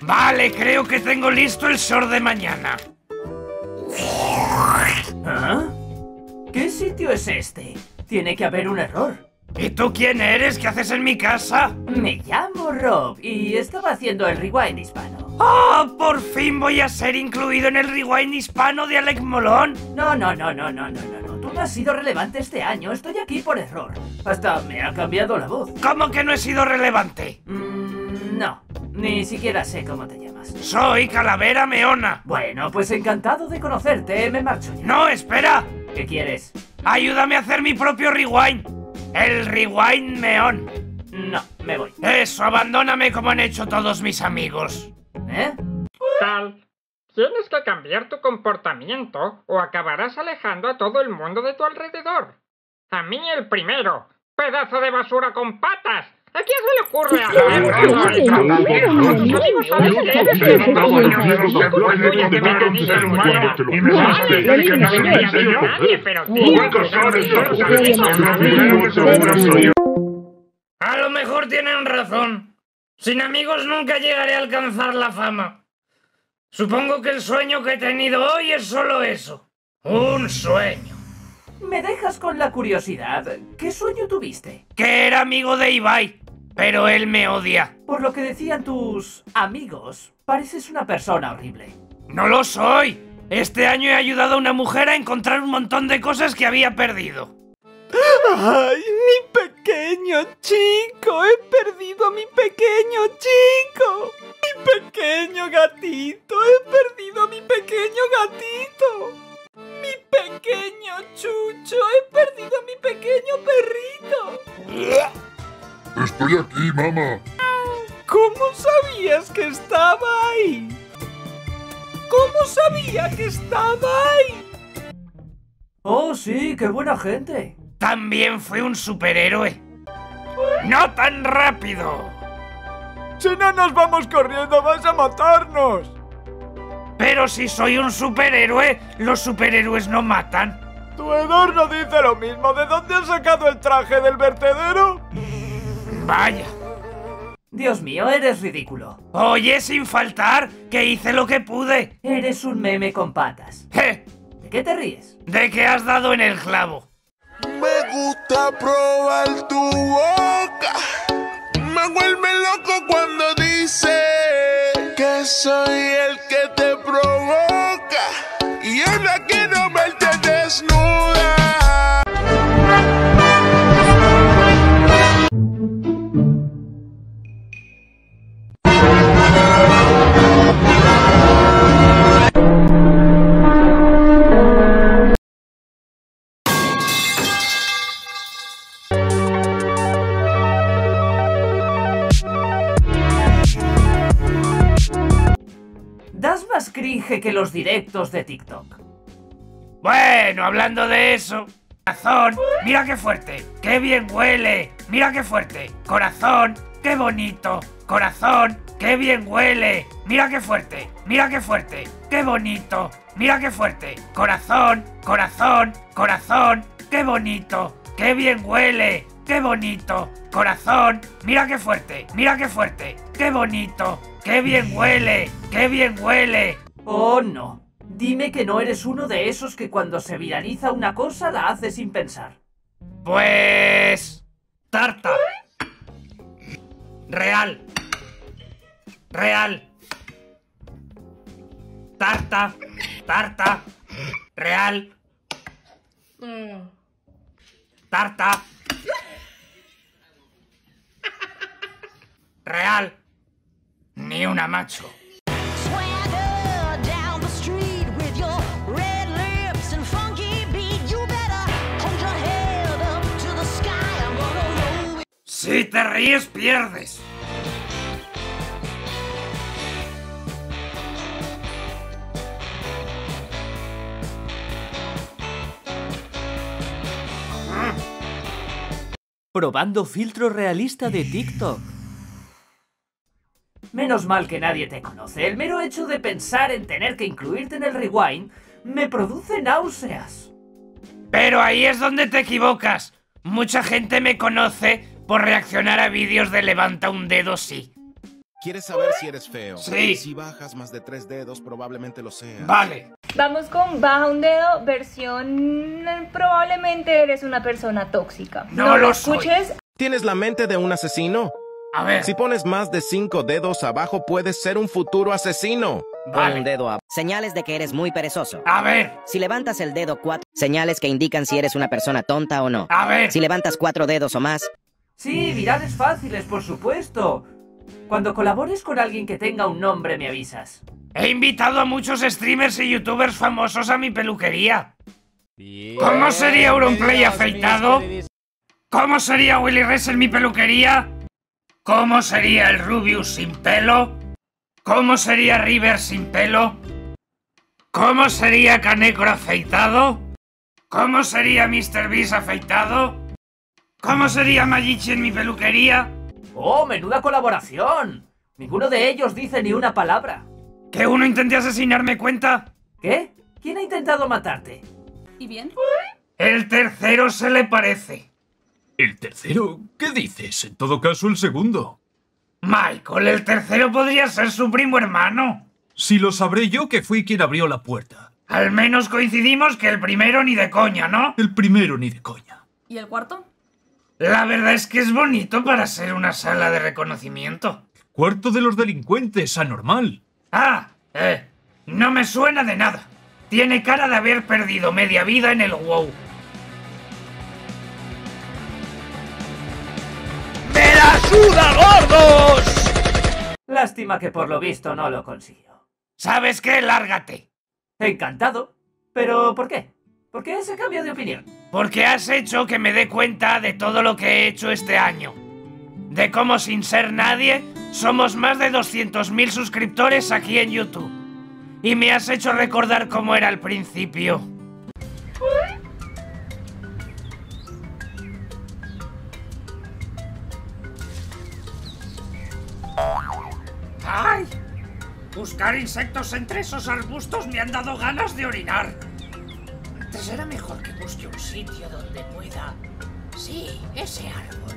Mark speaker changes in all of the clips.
Speaker 1: Vale, creo que tengo listo el short de mañana.
Speaker 2: ¿Ah? ¿Qué sitio es este? Tiene que haber un error.
Speaker 1: ¿Y tú quién eres? ¿Qué haces en mi casa?
Speaker 2: Me llamo Rob y estaba haciendo el rewind hispano.
Speaker 1: ¡Oh! ¡Por fin voy a ser incluido en el rewind hispano de Alec Molón!
Speaker 2: No, no, no, no, no, no, no, no. Tú no has sido relevante este año. Estoy aquí por error. Hasta me ha cambiado la voz.
Speaker 1: ¿Cómo que no he sido relevante?
Speaker 2: Mm. Ni siquiera sé cómo te llamas.
Speaker 1: Soy Calavera Meona.
Speaker 2: Bueno, pues encantado de conocerte. Me marcho ya.
Speaker 1: No, espera.
Speaker 2: ¿Qué quieres?
Speaker 1: Ayúdame a hacer mi propio rewind. El rewind meón.
Speaker 2: No, me voy.
Speaker 1: Eso, abandóname como han hecho todos mis amigos.
Speaker 2: ¿Eh?
Speaker 3: Tal. Tienes que cambiar tu comportamiento o acabarás alejando a todo el mundo de tu alrededor. A mí el primero. Pedazo de basura con patas. ¿A quién se le ocurre
Speaker 1: A lo mejor tienen razón. Sin amigos nunca llegaré a alcanzar la fama. Supongo que el sueño que he tenido hoy es solo eso. Un sueño.
Speaker 2: Me dejas con la curiosidad. ¿Qué sueño tuviste?
Speaker 1: Que era amigo de Ibai, pero él me odia.
Speaker 2: Por lo que decían tus amigos, pareces una persona horrible.
Speaker 1: No lo soy. Este año he ayudado a una mujer a encontrar un montón de cosas que había perdido.
Speaker 4: ¡Ay, mi pequeño chico! ¡He perdido a mi pequeño chico! ¡Mi pequeño gatito! ¡He perdido a mi pequeño gatito!
Speaker 5: Estoy aquí, mamá.
Speaker 4: ¿Cómo sabías que estaba ahí? ¿Cómo sabía que estaba ahí?
Speaker 2: Oh, sí, qué buena gente.
Speaker 1: También fui un superhéroe. ¡No tan rápido!
Speaker 4: Si no nos vamos corriendo, vas a matarnos.
Speaker 1: Pero si soy un superhéroe, los superhéroes no matan.
Speaker 4: Tu adorno dice lo mismo. ¿De dónde has sacado el traje del vertedero?
Speaker 1: Vaya.
Speaker 2: Dios mío, eres ridículo.
Speaker 1: Oye, sin faltar, que hice lo que pude.
Speaker 2: Eres un meme con patas.
Speaker 1: Je,
Speaker 2: ¿De qué te ríes?
Speaker 1: de que has dado en el clavo.
Speaker 6: Me gusta probar tu boca. Me vuelve loco cuando dice que soy el que te provoca. Y ahora quiero verte desnuda.
Speaker 2: Más cringe que los directos de TikTok.
Speaker 1: Bueno, hablando de eso. Corazón, mira qué fuerte. Qué bien huele. Mira qué fuerte. Corazón, qué bonito. Corazón, qué bien huele. Mira qué fuerte. Mira qué fuerte. Qué bonito. Mira qué fuerte. Corazón, corazón, corazón, qué bonito. Qué bien huele. Qué bonito. Corazón, mira qué fuerte. Mira qué fuerte. Qué bonito. Qué bien huele. Qué bien huele.
Speaker 2: Oh, no. Dime que no eres uno de esos que cuando se viraliza una cosa la hace sin pensar.
Speaker 1: Pues... Tarta. Real. Real. Tarta. Tarta. Real. Tarta. Real. Ni una macho.
Speaker 7: Swagger down the street with your red lips and funky beat. You better hold your head up to the sky. I'm gonna roll
Speaker 1: Si te ríes, pierdes.
Speaker 4: Probando filtro realista de TikTok.
Speaker 2: Menos mal que nadie te conoce. El mero hecho de pensar en tener que incluirte en el rewind me produce náuseas.
Speaker 1: Pero ahí es donde te equivocas. Mucha gente me conoce por reaccionar a vídeos de levanta un dedo sí.
Speaker 8: ¿Quieres saber si eres feo?
Speaker 1: Sí.
Speaker 8: Si bajas más de tres dedos, probablemente lo seas.
Speaker 1: Vale.
Speaker 9: Vamos con baja un dedo, versión eh, probablemente eres una persona tóxica.
Speaker 1: No lo
Speaker 9: escuches.
Speaker 8: ¿Tienes la mente de un asesino?
Speaker 1: A ver.
Speaker 8: Si pones más de cinco dedos abajo, puedes ser un futuro asesino.
Speaker 1: Vale.
Speaker 10: Un dedo a... Señales de que eres muy perezoso.
Speaker 1: A ver.
Speaker 10: Si levantas el dedo cuatro... Señales que indican si eres una persona tonta o no.
Speaker 1: A ver.
Speaker 10: Si levantas cuatro dedos o más...
Speaker 2: Sí, virales fáciles, por supuesto. Cuando colabores con alguien que tenga un nombre, me avisas.
Speaker 1: He invitado a muchos streamers y youtubers famosos a mi peluquería. ¿Cómo sería Auronplay afeitado? ¿Cómo sería Willy Rex en mi peluquería? ¿Cómo sería el Rubius sin pelo? ¿Cómo sería River sin pelo? ¿Cómo sería Canecro afeitado? ¿Cómo sería Mr. Beast afeitado? ¿Cómo sería Magichi en mi peluquería?
Speaker 2: ¡Oh, menuda colaboración! Ninguno de ellos dice ni una palabra.
Speaker 1: ¿Que uno intente asesinarme cuenta?
Speaker 2: ¿Qué? ¿Quién ha intentado matarte?
Speaker 11: ¿Y bien?
Speaker 1: El tercero se le parece.
Speaker 12: ¿El tercero? ¿Qué dices? En todo caso, el segundo.
Speaker 1: Michael, el tercero podría ser su primo hermano.
Speaker 12: Si lo sabré yo que fui quien abrió la puerta.
Speaker 1: Al menos coincidimos que el primero ni de coña, ¿no?
Speaker 12: El primero ni de coña.
Speaker 11: ¿Y el cuarto?
Speaker 1: La verdad es que es bonito para ser una sala de reconocimiento.
Speaker 12: Cuarto de los delincuentes, anormal.
Speaker 1: Ah, eh, no me suena de nada. Tiene cara de haber perdido media vida en el WoW.
Speaker 2: Lástima que por lo visto no lo consiguió.
Speaker 1: ¿Sabes qué? Lárgate.
Speaker 2: Encantado. ¿Pero por qué? ¿Por qué ese cambio de opinión?
Speaker 1: Porque has hecho que me dé cuenta de todo lo que he hecho este año. De cómo sin ser nadie somos más de 200.000 suscriptores aquí en YouTube. Y me has hecho recordar cómo era al principio. Buscar insectos entre esos arbustos me han dado ganas de orinar. Será mejor que busque un sitio donde pueda... Sí, ese árbol.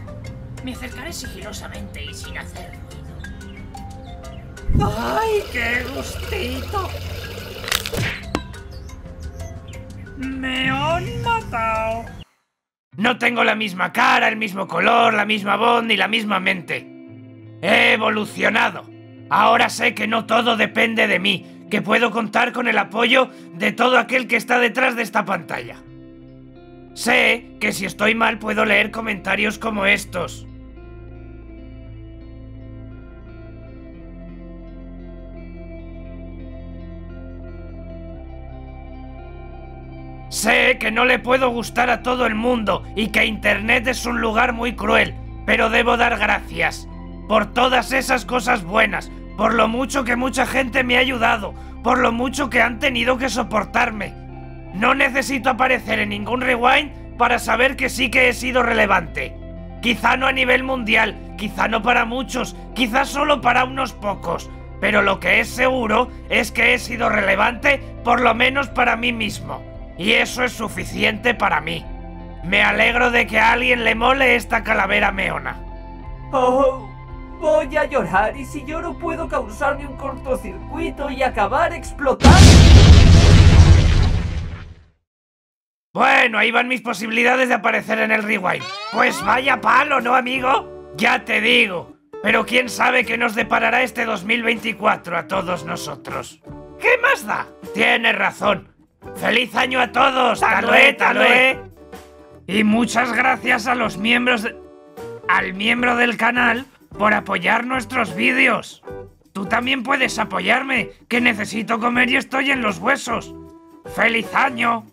Speaker 1: Me acercaré sigilosamente y sin hacer ruido. ¡Ay, qué gustito! ¡Me han matado! No tengo la misma cara, el mismo color, la misma voz ni la misma mente. He evolucionado. Ahora sé que no todo depende de mí, que puedo contar con el apoyo de todo aquel que está detrás de esta pantalla. Sé que si estoy mal puedo leer comentarios como estos. Sé que no le puedo gustar a todo el mundo y que Internet es un lugar muy cruel, pero debo dar gracias por todas esas cosas buenas, por lo mucho que mucha gente me ha ayudado, por lo mucho que han tenido que soportarme. No necesito aparecer en ningún rewind para saber que sí que he sido relevante. Quizá no a nivel mundial, quizá no para muchos, quizá solo para unos pocos, pero lo que es seguro es que he sido relevante por lo menos para mí mismo. Y eso es suficiente para mí. Me alegro de que a alguien le mole esta calavera meona.
Speaker 2: Oh, voy a llorar y si lloro puedo causarme un cortocircuito y acabar explotando.
Speaker 1: Bueno, ahí van mis posibilidades de aparecer en el rewind. Pues vaya palo, ¿no, amigo? Ya te digo. Pero quién sabe qué nos deparará este 2024 a todos nosotros. ¿Qué más da? Tienes razón. ¡Feliz año a todos! ¡Talué, talué! Y muchas gracias a los miembros de... al miembro del canal por apoyar nuestros vídeos. Tú también puedes apoyarme, que necesito comer y estoy en los huesos. ¡Feliz año!